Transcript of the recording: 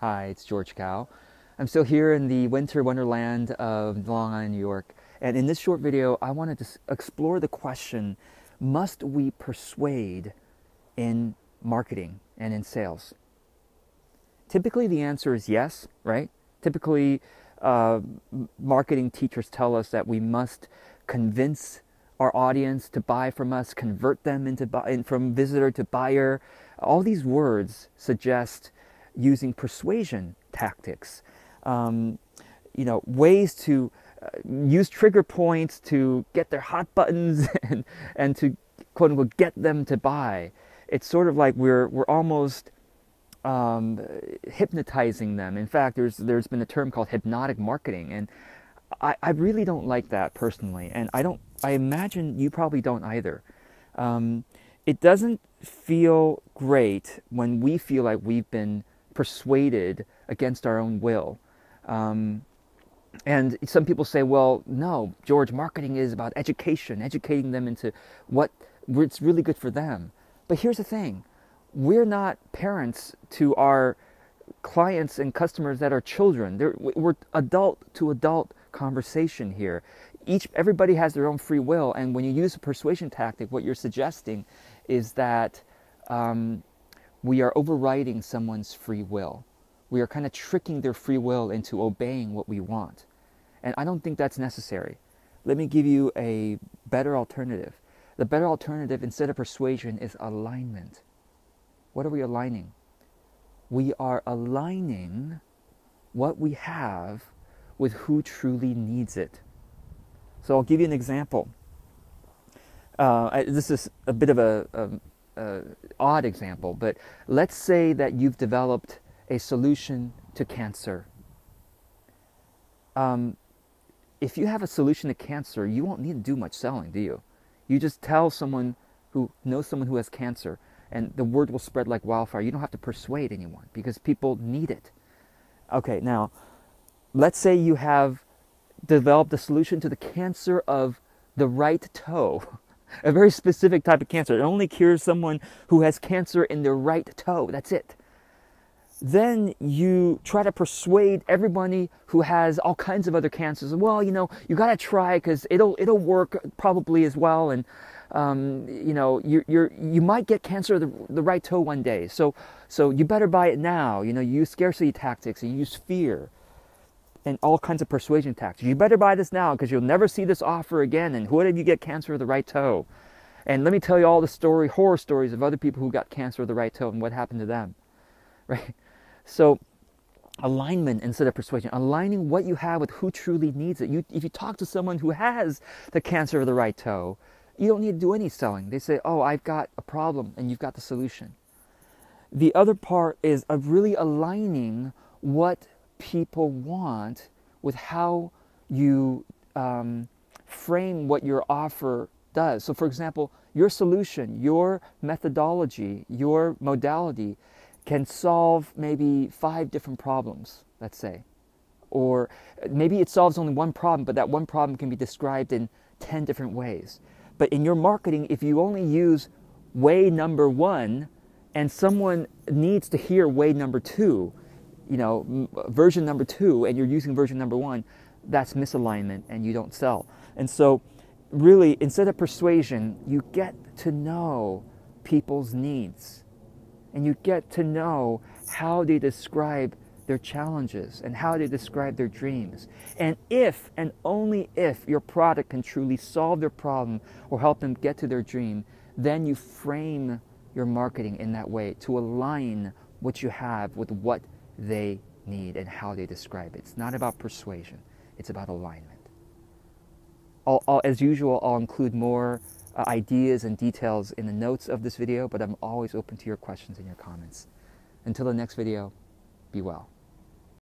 Hi, it's George Kao. I'm still here in the winter wonderland of Long Island, New York. And in this short video, I wanted to explore the question must we persuade in marketing and in sales? Typically, the answer is yes, right? Typically, uh, marketing teachers tell us that we must convince our audience to buy from us, convert them into buy, from visitor to buyer. All these words suggest using persuasion tactics, um, you know, ways to uh, use trigger points to get their hot buttons and, and to quote unquote get them to buy. It's sort of like we're, we're almost um, hypnotizing them. In fact, there's, there's been a term called hypnotic marketing. And I, I really don't like that personally. And I don't, I imagine you probably don't either. Um, it doesn't feel great when we feel like we've been persuaded against our own will. Um, and some people say, well, no, George, marketing is about education, educating them into what it's really good for them. But here's the thing we're not parents to our clients and customers that are children. They're, we're adult to adult conversation here. Each, everybody has their own free will, and when you use a persuasion tactic, what you're suggesting is that um, we are overriding someone's free will. We are kind of tricking their free will into obeying what we want. And I don't think that's necessary. Let me give you a better alternative. The better alternative instead of persuasion is alignment. What are we aligning? We are aligning what we have with who truly needs it. So I'll give you an example. Uh, this is a bit of a, a uh, odd example, but let's say that you've developed a solution to cancer. Um, if you have a solution to cancer, you won't need to do much selling, do you? You just tell someone who knows someone who has cancer, and the word will spread like wildfire. You don't have to persuade anyone because people need it. Okay, now, let's say you have developed a solution to the cancer of the right toe. a very specific type of cancer. It only cures someone who has cancer in their right toe. That's it. Then you try to persuade everybody who has all kinds of other cancers. Well, you know, you got to try because it'll it'll work probably as well, and um, you know, you you you might get cancer of the, the right toe one day. So so you better buy it now. You know, you use scarcity tactics, you use fear and all kinds of persuasion tactics. You better buy this now because you'll never see this offer again. And what if you get cancer of the right toe? And let me tell you all the story, horror stories of other people who got cancer of the right toe and what happened to them. Right? So alignment instead of persuasion, aligning what you have with who truly needs it. You, if you talk to someone who has the cancer of the right toe, you don't need to do any selling. They say, Oh, I've got a problem, and you've got the solution. The other part is of really aligning what people want with how you um, frame what your offer does. So, for example, your solution, your methodology, your modality can solve maybe five different problems, let's say. Or maybe it solves only one problem, but that one problem can be described in 10 different ways. But in your marketing, if you only use way number one and someone needs to hear way number two, you know, version number two and you're using version number one, that's misalignment and you don't sell. And so, really, instead of persuasion, you get to know people's needs and you get to know how they describe their challenges and how they describe their dreams. And if and only if your product can truly solve their problem or help them get to their dream, then you frame your marketing in that way to align what you have with what they need and how they describe it. It's not about persuasion, it's about alignment. I'll, I'll, as usual, I'll include more uh, ideas and details in the notes of this video, but I'm always open to your questions and your comments. Until the next video, be well.